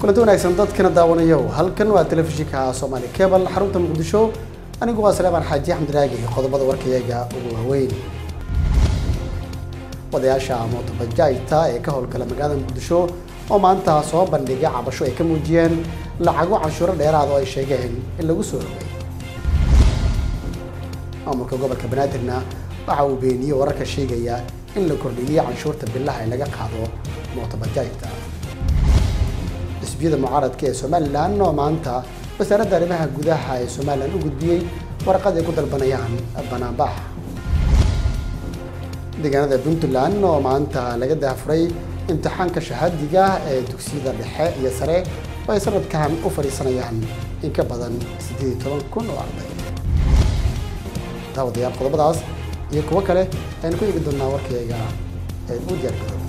kulanti wanaagsan dadkana daawanayo. Halkan waa telefishinka soomaali cebal xarunta muqdisho anigu waa saleemaan xaaji axmed raagi. Qodobada warkayaga ugu waaweyn. Odayaasha mootobajaajta ee ka howlgala magaalada muqdisho oo maanta soo bandhigay cabasho ay ka muujiyeen lacago canshuuro dheeraad oo ay sheegeen in lagu soo rogay maamulka gobolka banaadirna waxa uu beeniyey wararka sheegaya in la kordhiyey canshuurta bilaha ee laga qaado mootobajaajta xisbiyada mucaaradka ee somalilan oo maanta wasaaradda arrimaha gudaha ee somalilan u gudbiyey warqad ay ku dalbanayaan banaanbax deegaanada puntland oo maanta laga daafuray imtixaanka shahaadiga ee dugsiyada dhexe iyo sare oo ay sanadkan u fadhiisanayaan in ka badan siddeed iyo toban kun oo arday. Daawadayaal qodobadaas iyo kuwo kale aynu ku eegi doonaa warkayga ee u diyaargarooba